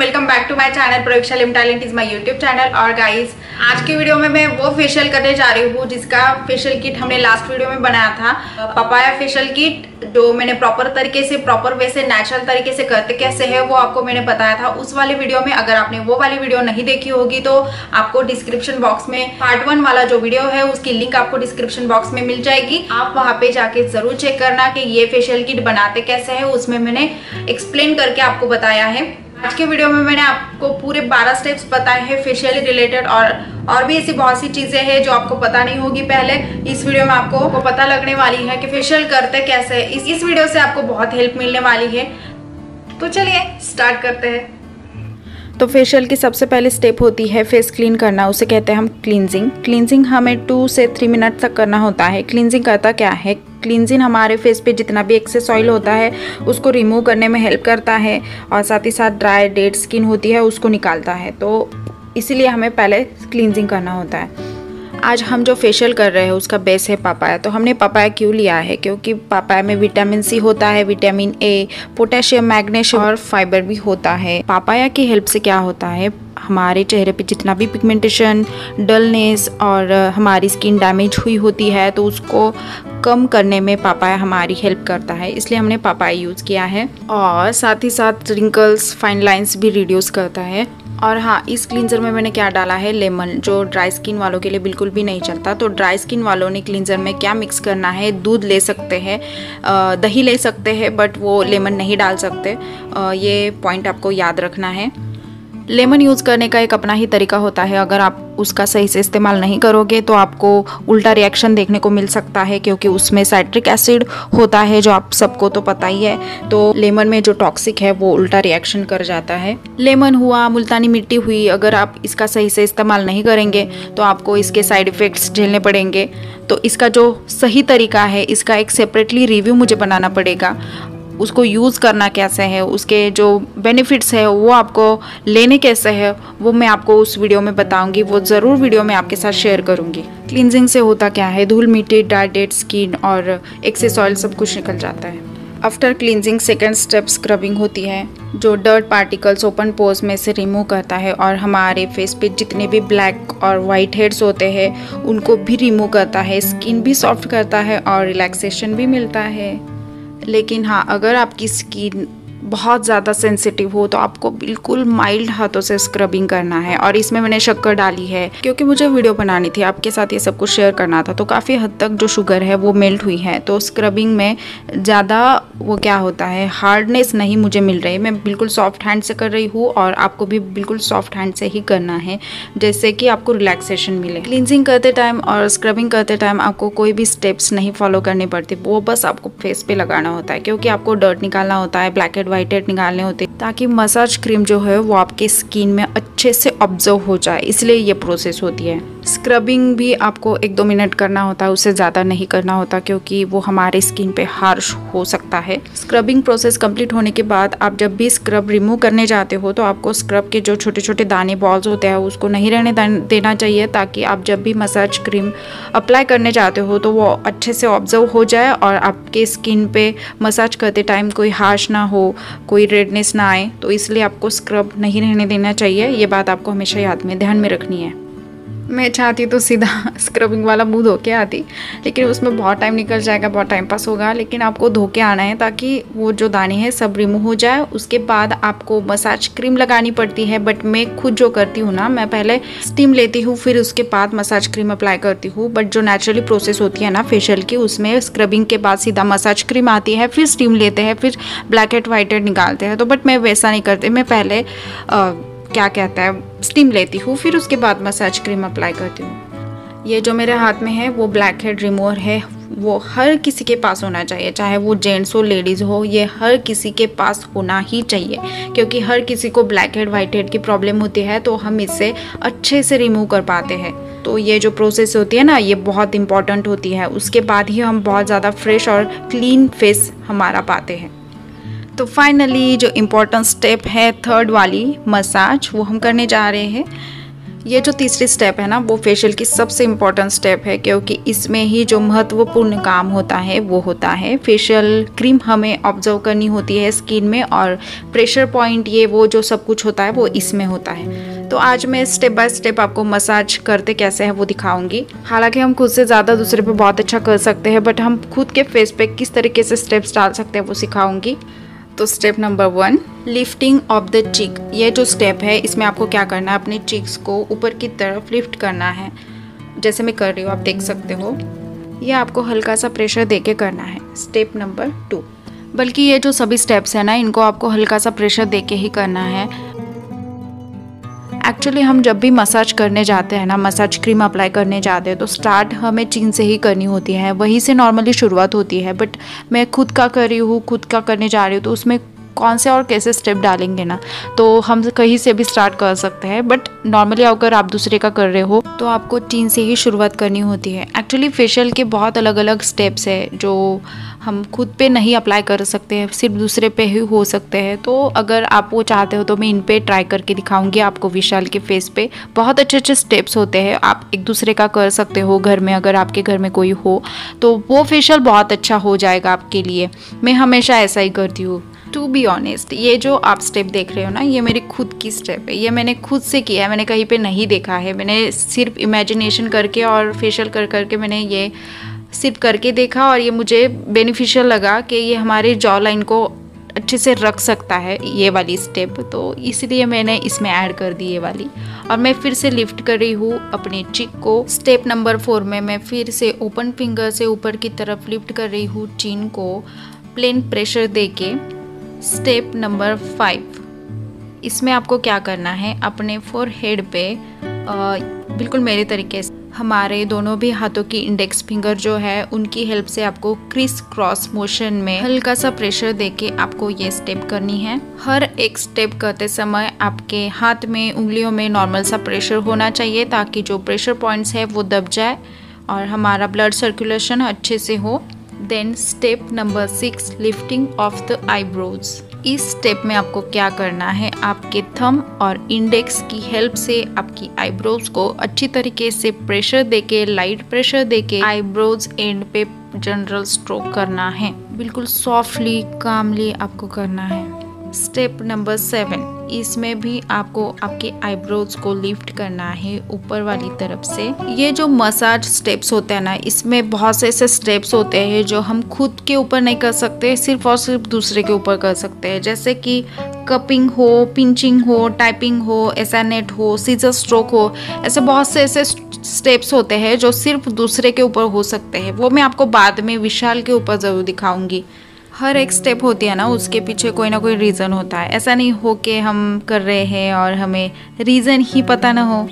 Welcome back to my channel प्रयोगशा Liam talent is my YouTube channel और guys आज की video में मैं वो फेशियल करने जा रही हूँ जिसका फेशियल किट हमने लास्ट वीडियो में बनाया था। पपाया फेशियल किट जो मैंने प्रॉपर तरीके से प्रॉपर वे से नेचुरल तरीके से करते कैसे है, वो आपको मैंने बताया था। उस वाले वीडियो में अगर आपने वो वाली वीडियो नहीं देखी होगी तो आपको डिस्क्रिप्शन बॉक्स में पार्ट वन वाला जो वीडियो है, उसकी लिंक आपको डिस्क्रिप्शन बॉक्स में मिल जाएगी। आप वहाँ पे जाके ज़रूर चेक करना कि ये फेशियल किट बनाते कैसे है, उसमें मैंने एक्सप्लेन करके आपको बताया है। आज के वीडियो में मैंने आपको पूरे 12 स्टेप्स बताए हैं फेशियल रिलेटेड और और भी ऐसी बहुत सी चीज़ें हैं जो आपको पता नहीं होगी पहले। इस वीडियो में आपको पता लगने वाली है कि फेशियल करते कैसे। इस इस वीडियो से आपको बहुत हेल्प मिलने वाली है। तो चलिए स्टार्ट करते हैं। तो फेशियल की सबसे पहले स्टेप होती है फेस क्लीन करना, उसे कहते हैं हम क्लींजिंग क्लींजिंग हमें टू से थ्री मिनट तक करना होता है। क्लींजिंग करता क्या है? क्लींजिंग हमारे फेस पे जितना भी एक्सेस ऑयल होता है, उसको रिमूव करने में हेल्प करता है और साथ ही साथ ड्राई डेड स्किन होती है, उसको निकालता है। तो इसीलिए हमें पहले क्लींजिंग करना होता है। आज हम जो फेशियल कर रहे हैं, उसका बेस है पापाया तो हमने पापाया क्यों लिया है? क्योंकि पापाया में विटामिन सी होता है विटामिन ए पोटेशियम मैग्नेशियम और फाइबर भी होता है। पापाया की हेल्प से क्या होता है? हमारे चेहरे पे जितना भी पिगमेंटेशन डलनेस और हमारी स्किन डैमेज हुई होती है तो उसको कम करने में पापाया हमारी हेल्प करता है। इसलिए हमने पापाया यूज़ किया है। और साथ ही साथ रिंकल्स फाइन लाइंस भी रिड्यूस करता है। और हाँ इस क्लिनज़र में मैंने क्या डाला है? लेमन जो ड्राई स्किन वालों के लिए बिल्कुल भी नहीं चलता। तो ड्राई स्किन वालों ने क्लींजर में क्या मिक्स करना है? दूध ले सकते हैं दही ले सकते हैं बट वो लेमन नहीं डाल सकते। ये पॉइंट आपको याद रखना है। लेमन यूज़ करने का एक अपना ही तरीका होता है। अगर आप उसका सही से इस्तेमाल नहीं करोगे तो आपको उल्टा रिएक्शन देखने को मिल सकता है, क्योंकि उसमें साइट्रिक एसिड होता है, जो आप सबको तो पता ही है। तो लेमन में जो टॉक्सिक है, वो उल्टा रिएक्शन कर जाता है। लेमन हुआ, मुल्तानी मिट्टी हुई, अगर आप इसका सही से इस्तेमाल नहीं करेंगे तो आपको इसके साइड इफ़ेक्ट्स झेलने पड़ेंगे। तो इसका जो सही तरीका है, इसका एक सेपरेटली रिव्यू मुझे बनाना पड़ेगा। उसको यूज़ करना कैसे है, उसके जो बेनिफिट्स है, वो आपको लेने कैसे है, वो मैं आपको उस वीडियो में बताऊँगी। वो ज़रूर वीडियो में आपके साथ शेयर करूँगी। क्लिनजिंग से होता क्या है? धूल, मिट्टी डेड स्किन और एक्सेस ऑयल सब कुछ निकल जाता है। After cleansing second step scrubbing होती है, जो डर्ट पार्टिकल्स ओपन पोज में से रिमूव करता है और हमारे फेस पे जितने भी ब्लैक और वाइट हेड्स होते हैं, उनको भी रिमूव करता है। स्किन भी सॉफ्ट करता है और रिलैक्सेशन भी मिलता है। लेकिन हाँ अगर आपकी स्किन बहुत ज़्यादा सेंसिटिव हो तो आपको बिल्कुल माइल्ड हाथों से स्क्रबिंग करना है। और इसमें मैंने शक्कर डाली है, क्योंकि मुझे वीडियो बनानी थी, आपके साथ ये सब कुछ शेयर करना था तो काफ़ी हद तक जो शुगर है, वो मेल्ट हुई है। तो स्क्रबिंग में ज़्यादा वो क्या होता है हार्डनेस नहीं मुझे मिल रही। मैं बिल्कुल सॉफ्ट हैंड से कर रही हूँ, और आपको भी बिल्कुल सॉफ्ट हैंड से ही करना है जैसे कि आपको रिलैक्सेशन मिले। क्लिनजिंग करते टाइम और स्क्रबिंग करते टाइम आपको कोई भी स्टेप्स नहीं फॉलो करनी पड़ती। वो बस आपको फेस पे लगाना होता है, क्योंकि आपको डर्ट निकालना होता है ब्लैक एंड हेड निकालने होते हैं, ताकि मसाज क्रीम जो है वो आपके स्किन में अच्छे से ऑब्ज़र्व हो जाए, इसलिए ये प्रोसेस होती है। स्क्रबिंग भी आपको एक दो मिनट करना होता है उससे ज़्यादा नहीं करना होता क्योंकि वो हमारे स्किन पे हार्श हो सकता है। स्क्रबिंग प्रोसेस कंप्लीट होने के बाद आप जब भी स्क्रब रिमूव करने जाते हो तो आपको स्क्रब के जो छोटे छोटे दाने बॉल्स होते हैं, उसको नहीं रहने देना चाहिए ताकि आप जब भी मसाज क्रीम अप्लाई करने जाते हो तो वो अच्छे से ऑब्ज़र्व हो जाए और आपके स्किन पे मसाज करते टाइम कोई हार्श ना हो, कोई रेडनेस ना आए तो इसलिए आपको स्क्रब नहीं रहने देना चाहिए। ये बात आपको हमेशा याद में, ध्यान में रखनी है। मैं चाहती तो सीधा स्क्रबिंग वाला मुँह धो के आती। लेकिन उसमें बहुत टाइम निकल जाएगा बहुत टाइम पास होगा। लेकिन आपको धो के आना है ताकि वो जो दाने हैं सब रिमूव हो जाए। उसके बाद आपको मसाज क्रीम लगानी पड़ती है। बट मैं खुद जो करती हूँ ना मैं पहले स्टीम लेती हूँ फिर उसके बाद मसाज क्रीम अप्लाई करती हूँ। बट जो नेचुरली प्रोसेस होती है ना फेशियल की उसमें स्क्रबिंग के बाद सीधा मसाज क्रीम आती है फिर स्टीम लेते हैं फिर ब्लैक हेड वाइट हेड निकालते हैं। तो बट मैं वैसा नहीं करती। मैं पहले आ, क्या कहता है स्टीम लेती हूँ, फिर उसके बाद मसाज क्रीम अप्लाई करती हूँ। ये जो मेरे हाथ में है, वो ब्लैक हेड रिमूवर है, वो हर किसी के पास होना चाहिए, चाहे वो जेंट्स हो लेडीज़ हो, ये हर किसी के पास होना ही चाहिए, क्योंकि हर किसी को ब्लैक हेड वाइट हेड की प्रॉब्लम होती है तो हम इससे अच्छे से रिमूव कर पाते हैं। तो ये जो प्रोसेस होती है ना, ये बहुत इंपॉर्टेंट होती है, उसके बाद ही हम बहुत ज़्यादा फ्रेश और क्लीन फेस हमारा पाते हैं। तो फाइनली जो इम्पोर्टेंट स्टेप है थर्ड वाली मसाज वो हम करने जा रहे हैं। ये जो तीसरी स्टेप है ना, वो फेशियल की सबसे इंपॉर्टेंट स्टेप है, क्योंकि इसमें ही जो महत्वपूर्ण काम होता है, वो होता है। फेशियल क्रीम हमें ऑब्ज़र्व करनी होती है स्किन में और प्रेशर पॉइंट ये वो जो सब कुछ होता है, वो इसमें होता है। तो आज मैं स्टेप बाय स्टेप आपको मसाज करते कैसे है, वो दिखाऊँगी। हालाँकि हम खुद से ज़्यादा दूसरे पे बहुत अच्छा कर सकते हैं बट हम खुद के फेस पे किस तरीके से स्टेप्स डाल सकते हैं, वो सिखाऊँगी। तो step number one lifting of the cheek ये जो स्टेप है, इसमें आपको क्या करना है? अपने चिक्स को ऊपर की तरफ़ लिफ्ट करना है। जैसे मैं कर रही हूँ, आप देख सकते हो। ये आपको हल्का सा प्रेशर दे के करना है। स्टेप नंबर टू बल्कि ये जो सभी स्टेप्स हैं ना, इनको आपको हल्का सा प्रेशर देके ही करना है। एक्चुअली हम जब भी मसाज करने जाते हैं ना मसाज क्रीम अप्लाई करने जाते हैं तो स्टार्ट हमें चीन से ही करनी होती है। वहीं से नॉर्मली शुरुआत होती है बट मैं खुद का कर रही हूँ, खुद का करने जा रही हूँ तो उसमें कौन से और कैसे स्टेप डालेंगे ना? तो हम कहीं से भी स्टार्ट कर सकते हैं बट नॉर्मली अगर आप दूसरे का कर रहे हो तो आपको चीन से ही शुरुआत करनी होती है। एक्चुअली फेशियल के बहुत अलग अलग स्टेप्स है, जो हम खुद पे नहीं अप्लाई कर सकते हैं, सिर्फ़ दूसरे पे ही हो सकते हैं। तो अगर आप वो चाहते हो तो मैं इन पे ट्राई करके दिखाऊँगी आपको विशाल के फेस पे। बहुत अच्छे अच्छे स्टेप्स होते हैं, आप एक दूसरे का कर सकते हो घर में, अगर आपके घर में कोई हो। तो वो फेशियल बहुत अच्छा हो जाएगा आपके लिए। मैं हमेशा ऐसा ही करती हूँ। टू बी ऑनेस्ट ये जो आप स्टेप देख रहे हो ना, ये मेरी खुद की स्टेप है। ये मैंने खुद से किया है, मैंने कहीं पे नहीं देखा है। मैंने सिर्फ़ इमेजिनेशन करके और फेशियल कर करके मैंने ये सिर्फ़ करके देखा और ये मुझे बेनिफिशियल लगा कि ये हमारे जॉ लाइन को अच्छे से रख सकता है ये वाली स्टेप तो इसलिए मैंने इसमें ऐड कर दी ये वाली। और मैं फिर से लिफ्ट कर रही हूँ अपने चिक को। स्टेप नंबर फोर में मैं फिर से ओपन फिंगर से ऊपर की तरफ़ लिफ्ट कर रही हूँ चिन को प्लेन प्रेशर दे के स्टेप नंबर फाइव इसमें आपको क्या करना है? अपने फोर हेड पे आ, बिल्कुल मेरे तरीके से हमारे दोनों भी हाथों की इंडेक्स फिंगर जो है, उनकी हेल्प से आपको क्रिस क्रॉस मोशन में हल्का सा प्रेशर देके आपको ये स्टेप करनी है। हर एक स्टेप करते समय आपके हाथ में, उंगलियों में नॉर्मल सा प्रेशर होना चाहिए ताकि जो प्रेशर पॉइंट्स है, वो दब जाए और हमारा ब्लड सर्कुलेशन अच्छे से हो। Then step number six lifting of the eyebrows इस स्टेप में आपको क्या करना है? आपके थम और इंडेक्स की हेल्प से आपकी आईब्रोज को अच्छी तरीके से प्रेशर देके लाइट प्रेशर देके आईब्रोज एंड पे जनरल स्ट्रोक करना है। बिल्कुल सॉफ्टली कामली आपको करना है। स्टेप नंबर सेवन इसमें भी आपको आपके आईब्रोज को लिफ्ट करना है ऊपर वाली तरफ़ से। ये जो मसाज स्टेप्स होते हैं ना, इसमें बहुत से ऐसे स्टेप्स होते हैं जो हम खुद के ऊपर नहीं कर सकते, सिर्फ़ और सिर्फ़ दूसरे के ऊपर कर सकते हैं। जैसे कि कपिंग हो पिंचिंग हो टाइपिंग हो एसानेट हो सीजर स्ट्रोक हो, ऐसे बहुत से ऐसे स्टेप्स होते हैं जो सिर्फ़ दूसरे के ऊपर हो सकते हैं। वो मैं आपको बाद में विशाल के ऊपर ज़रूर दिखाऊँगी। हर एक स्टेप होती है ना, उसके पीछे कोई ना कोई रीज़न होता है। ऐसा नहीं हो के हम कर रहे हैं और हमें रीज़न ही पता ना हो।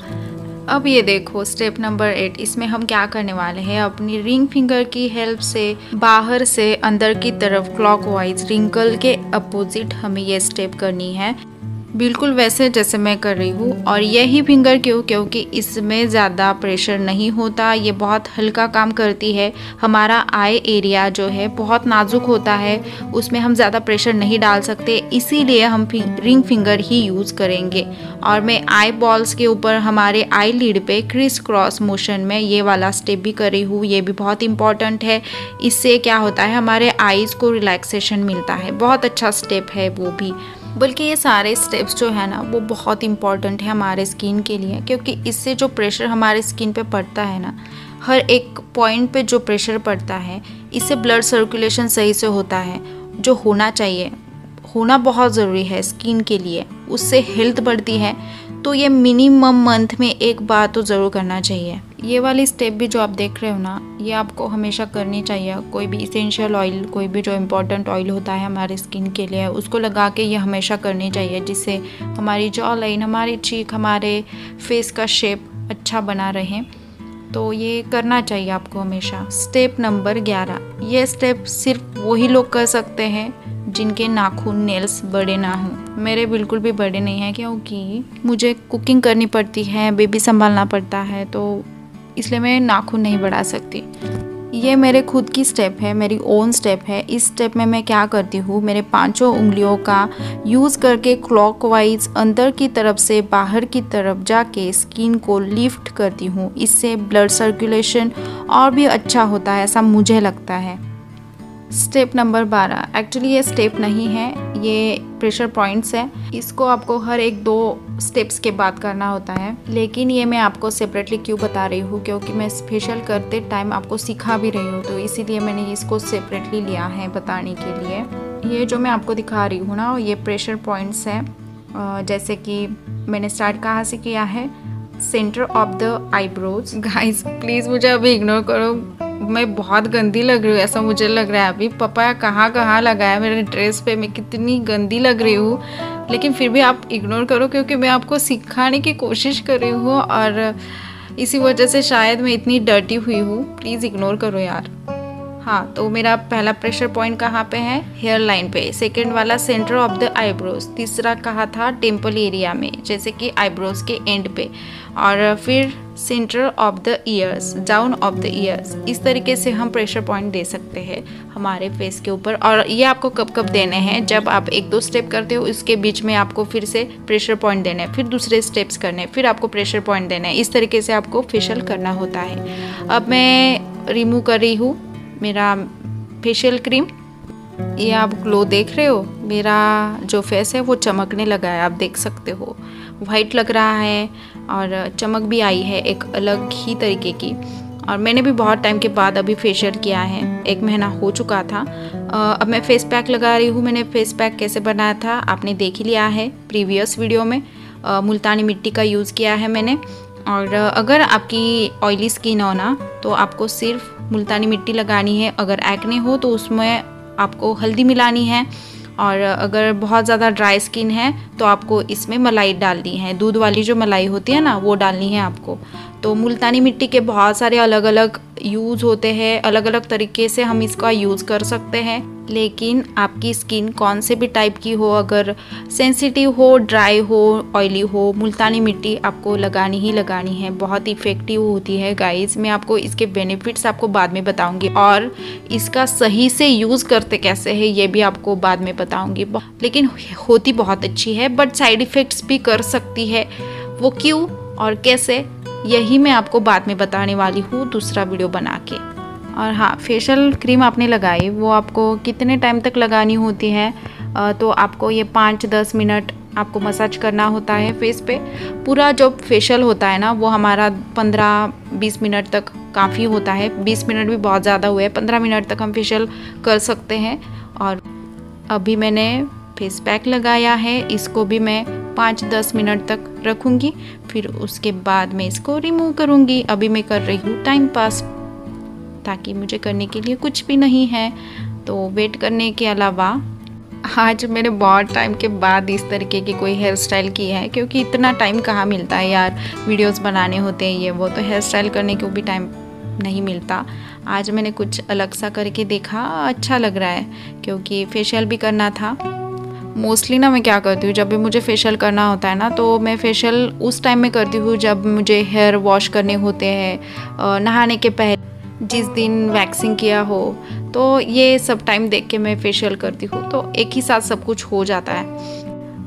अब ये देखो स्टेप नंबर एट इसमें हम क्या करने वाले हैं? अपनी रिंग फिंगर की हेल्प से बाहर से अंदर की तरफ़ क्लॉकवाइज रिंकल के अपोजिट हमें ये स्टेप करनी है। बिल्कुल वैसे जैसे मैं कर रही हूँ और यही फिंगर क्यों? क्योंकि इसमें ज़्यादा प्रेशर नहीं होता। ये बहुत हल्का काम करती है। हमारा आई एरिया जो है, बहुत नाजुक होता है। उसमें हम ज़्यादा प्रेशर नहीं डाल सकते। इसीलिए हम रिंग फिंगर ही यूज़ करेंगे। और मैं आई बॉल्स के ऊपर हमारे आई लीड पे क्रिस क्रॉस मोशन में ये वाला स्टेप भी कर रही हूँ। ये भी बहुत इंपॉर्टेंट है। इससे क्या होता है, हमारे आईज़ को रिलैक्सेशन मिलता है। बहुत अच्छा स्टेप है वो भी। बल्कि ये सारे स्टेप्स जो है ना, वो बहुत इंपॉर्टेंट है हमारे स्किन के लिए, क्योंकि इससे जो प्रेशर हमारे स्किन पे पड़ता है ना, हर एक पॉइंट पे जो प्रेशर पड़ता है, इससे ब्लड सर्कुलेशन सही से होता है। जो होना चाहिए, होना बहुत ज़रूरी है स्किन के लिए, उससे हेल्थ बढ़ती है तो ये मिनिमम मंथ में एक बार तो ज़रूर करना चाहिए। ये वाली स्टेप भी जो आप देख रहे हो ना, ये आपको हमेशा करनी चाहिए। कोई भी इसेंशियल ऑयल कोई भी जो इम्पोर्टेंट ऑयल होता है हमारे स्किन के लिए, उसको लगा के ये हमेशा करनी चाहिए, जिससे हमारी जॉ लाइन हमारी चीक हमारे फेस का शेप अच्छा बना रहे। तो ये करना चाहिए आपको हमेशा। स्टेप नंबर ग्यारह। ये स्टेप सिर्फ़ वही लोग कर सकते हैं जिनके नाखून नेल्स बड़े ना हों। मेरे बिल्कुल भी बड़े नहीं हैं क्योंकि मुझे कुकिंग करनी पड़ती है बेबी संभालना पड़ता है तो इसलिए मैं नाखून नहीं बढ़ा सकती। ये मेरे खुद की स्टेप है, मेरी ओन स्टेप है। इस स्टेप में मैं क्या करती हूँ? मेरे पाँचों उंगलियों का यूज़ करके क्लॉकवाइज अंदर की तरफ़ से बाहर की तरफ़ जाके स्किन को लिफ्ट करती हूँ। इससे ब्लड सर्कुलेशन और भी अच्छा होता है, ऐसा मुझे लगता है। स्टेप नंबर बारह। एक्चुअली ये स्टेप नहीं है, ये प्रेशर पॉइंट्स है। इसको आपको हर एक दो स्टेप्स के बाद करना होता है। लेकिन ये मैं आपको सेपरेटली क्यों बता रही हूँ? क्योंकि मैं स्पेशल करते टाइम आपको सिखा भी रही हूँ तो इसीलिए मैंने इसको सेपरेटली लिया है बताने के लिए। ये जो मैं आपको दिखा रही हूँ ना, ये प्रेशर पॉइंट्स है। जैसे कि मैंने स्टार्ट कहाँ से किया है? Centre of the eyebrows guys please मुझे अभी इग्नोर करो। मैं बहुत गंदी लग रही हूँ, ऐसा मुझे लग रहा है अभी। पापा, कहाँ कहाँ लगाया मेरे ड्रेस पे? मैं कितनी गंदी लग रही हूँ। लेकिन फिर भी आप इग्नोर करो, क्योंकि मैं आपको सिखाने की कोशिश कर रही हूँ और इसी वजह से शायद मैं इतनी डर्टी हुई हूँ। प्लीज़ इग्नोर करो यार। हाँ तो मेरा पहला प्रेशर पॉइंट कहाँ पे है? हेयर लाइन पे। सेकंड वाला सेंटर ऑफ़ द आईब्रोज तीसरा कहा था टेंपल एरिया में, जैसे कि आईब्रोज के एंड पे। और फिर centre of the ears down of the ears इस तरीके से हम प्रेशर पॉइंट दे सकते हैं हमारे फेस के ऊपर। और ये आपको कब कब देने हैं? जब आप एक दो स्टेप करते हो उसके बीच में आपको फिर से प्रेशर पॉइंट देने हैं। फिर दूसरे स्टेप्स करने हैं। फिर आपको प्रेशर पॉइंट देना है। इस तरीके से आपको फेशियल करना होता है। अब मैं रिमूव कर रही हूँ। मेरा फेशियल क्रीम ये आप ग्लो देख रहे हो? मेरा जो फेस है, वो चमकने लगा है, आप देख सकते हो। वाइट लग रहा है और चमक भी आई है एक अलग ही तरीके की। और मैंने भी बहुत टाइम के बाद अभी फेशियल किया है। एक महीना हो चुका था। अब मैं फेस पैक लगा रही हूँ। मैंने फेस पैक कैसे बनाया था, आपने देख ही लिया है प्रीवियस वीडियो में। मुल्तानी मिट्टी का यूज़ किया है मैंने। और अगर आपकी ऑयली स्किन हो ना तो आपको सिर्फ़ मुल्तानी मिट्टी लगानी है, अगर एक्ने हो तो उसमें आपको हल्दी मिलानी है और अगर बहुत ज़्यादा ड्राई स्किन है तो आपको इसमें मलाई डालनी है। दूध वाली जो मलाई होती है ना, वो डालनी है आपको। तो मुल्तानी मिट्टी के बहुत सारे अलग अलग यूज़ होते हैं अलग अलग तरीके से हम इसका यूज़ कर सकते हैं। लेकिन आपकी स्किन कौन से भी टाइप की हो, अगर सेंसिटिव हो ड्राई हो ऑयली हो, मुल्तानी मिट्टी आपको लगानी ही लगानी है। बहुत इफ़ेक्टिव होती है गाइस मैं आपको इसके बेनिफिट्स आपको बाद में बताऊँगी। और इसका सही से यूज़ करते कैसे है, ये भी आपको बाद में बताऊँगी। लेकिन होती बहुत अच्छी है बट साइड इफ़ेक्ट्स भी कर सकती है। वो क्यों और कैसे? यही मैं आपको बाद में बताने वाली हूँ दूसरा वीडियो बना के। और हाँ फेशियल क्रीम आपने लगाई, वो आपको कितने टाइम तक लगानी होती है? तो आपको ये पाँच दस मिनट आपको मसाज करना होता है फेस पे। पूरा जो फेशियल होता है ना, वो हमारा पंद्रह बीस मिनट तक काफ़ी होता है। बीस मिनट भी बहुत ज़्यादा हुए पंद्रह मिनट तक हम फेशियल कर सकते हैं। और अभी मैंने फेस पैक लगाया है, इसको भी मैं पाँच दस मिनट तक रखूँगी। फिर उसके बाद मैं इसको रिमूव करूँगी। अभी मैं कर रही हूँ टाइम पास ताकि मुझे करने के लिए कुछ भी नहीं है। तो वेट करने के अलावा, आज मैंने बहुत टाइम के बाद इस तरीके की कोई हेयर स्टाइल की है, क्योंकि इतना टाइम कहाँ मिलता है यार? वीडियोस बनाने होते हैं ये, वो तो हेयर स्टाइल करने को भी टाइम नहीं मिलता। आज मैंने कुछ अलग सा करके देखा अच्छा लग रहा है, क्योंकि फेशियल भी करना था। मोस्टली ना मैं क्या करती हूँ, जब भी मुझे फेशियल करना होता है ना तो मैं फेशियल उस टाइम में करती हूँ जब मुझे हेयर वॉश करने होते हैं नहाने के पहले, जिस दिन वैक्सिंग किया हो तो ये सब टाइम देख के मैं फेशियल करती हूँ तो एक ही साथ सब कुछ हो जाता है।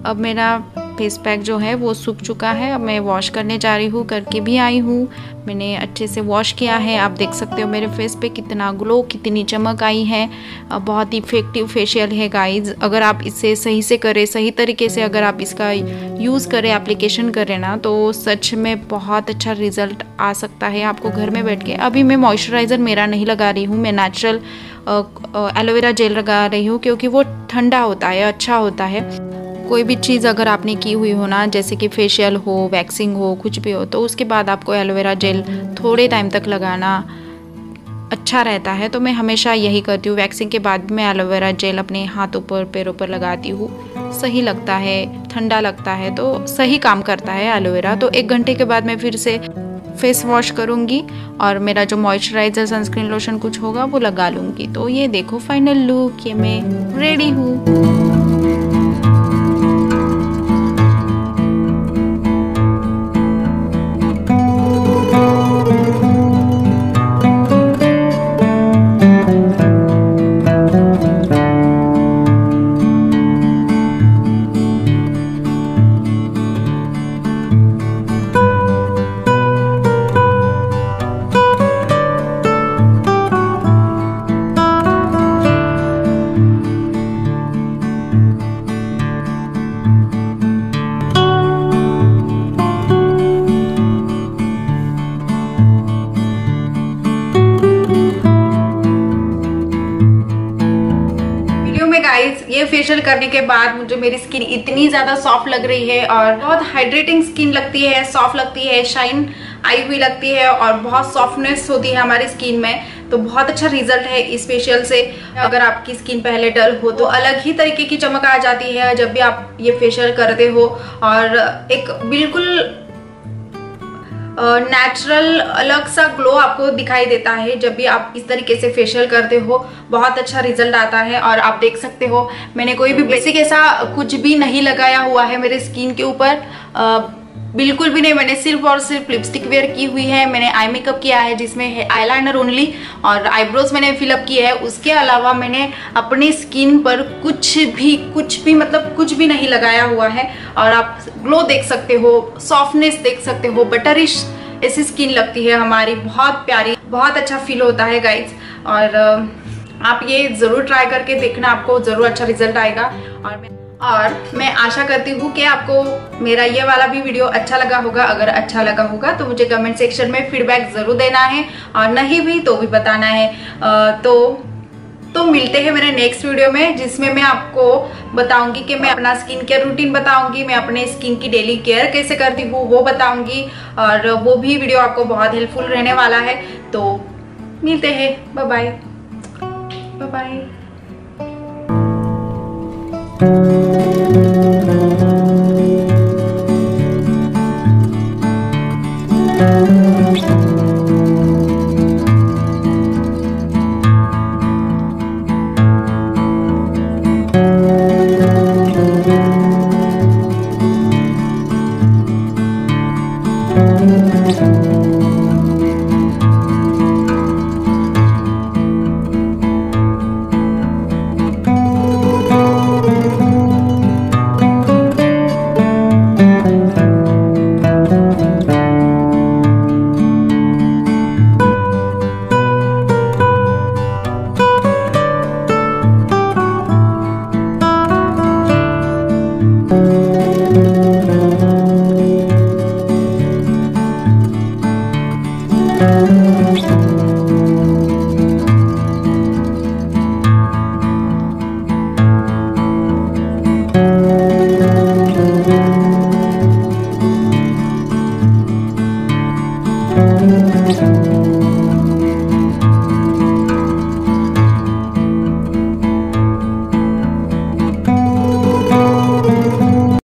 अब मेरा फेस पैक जो है वो सूख चुका है। अब मैं वॉश करने जा रही हूँ करके भी आई हूँ। मैंने अच्छे से वॉश किया है। आप देख सकते हो मेरे फेस पे कितना ग्लो कितनी चमक आई है। बहुत इफ़ेक्टिव फेशियल है गाइज़ अगर आप इसे सही से करें, सही तरीके से अगर आप इसका यूज़ करें एप्लीकेशन करें ना तो सच में बहुत अच्छा रिज़ल्ट आ सकता है। आपको घर में बैठ के अभी मैं मॉइस्चराइज़र मेरा नहीं लगा रही हूँ। मैं नेचुरल एलोवेरा जेल लगा रही हूँ क्योंकि वो ठंडा होता है अच्छा होता है। कोई भी चीज़ अगर आपने की हुई हो ना, जैसे कि फेशियल हो वैक्सिंग हो, कुछ भी हो तो उसके बाद आपको एलोवेरा जेल थोड़े टाइम तक लगाना अच्छा रहता है। तो मैं हमेशा यही करती हूँ। वैक्सिंग के बाद मैं एलोवेरा जेल अपने हाथों पर, पैरों पर लगाती हूँ। सही लगता है, ठंडा लगता है तो सही काम करता है एलोवेरा तो एक घंटे के बाद मैं फिर से फेस वॉश करूँगी और मेरा जो मॉइस्चराइज़र सनस्क्रीन लोशन कुछ होगा, वो लगा लूँगी। तो ये देखो फाइनल लुक ये मैं रेडी हूँ। ये फेशियल करने के बाद मुझे मेरी स्किन इतनी ज़्यादा सॉफ्ट लग रही है और बहुत हाइड्रेटिंग स्किन लगती है सॉफ्ट लगती है शाइन आई हुई लगती है और बहुत सॉफ्टनेस होती है हमारी स्किन में। तो बहुत अच्छा रिज़ल्ट है इस फेशियल से। अगर आपकी स्किन पहले डल हो तो अलग ही तरीके की चमक आ जाती है जब भी आप ये फेशियल करते हो। और एक बिल्कुल नेचुरल अलग सा ग्लो आपको दिखाई देता है। जब भी आप इस तरीके से फेशियल करते हो बहुत अच्छा रिज़ल्ट आता है और आप देख सकते हो। मैंने कोई भी बेसिक ऐसा कुछ भी नहीं लगाया हुआ है मेरे स्किन के ऊपर। बिल्कुल भी नहीं, मैंने सिर्फ़ और सिर्फ़ लिपस्टिक वेयर की हुई है, मैंने आई मेकअप किया है, जिसमें है आईलाइनर ओनली और आईब्रोज मैंने फिलअप किया है। उसके अलावा मैंने अपनी स्किन पर कुछ भी कुछ भी मतलब कुछ भी नहीं लगाया हुआ है। और आप ग्लो देख सकते हो सॉफ्टनेस देख सकते हो बटरिश ऐसी स्किन लगती है हमारी। बहुत प्यारी, बहुत अच्छा फील होता है गाइज़ और आप ये ज़रूर ट्राई करके देखना, आपको ज़रूर अच्छा रिज़ल्ट आएगा। और मैं और मैं आशा करती हूँ कि आपको मेरा ये वाला भी वीडियो अच्छा लगा होगा। अगर अच्छा लगा होगा तो मुझे कमेंट सेक्शन में फीडबैक ज़रूर देना है और नहीं भी तो भी बताना है। तो तो मिलते हैं मेरे नेक्स्ट वीडियो में, जिसमें मैं आपको बताऊँगी कि मैं अपना स्किन केयर रूटीन बताऊँगी, मैं अपने स्किन की डेली केयर कैसे करती हूँ, वो बताऊँगी और वो भी वीडियो आपको बहुत हेल्पफुल रहने वाला है। तो मिलते हैं। Bye bye bye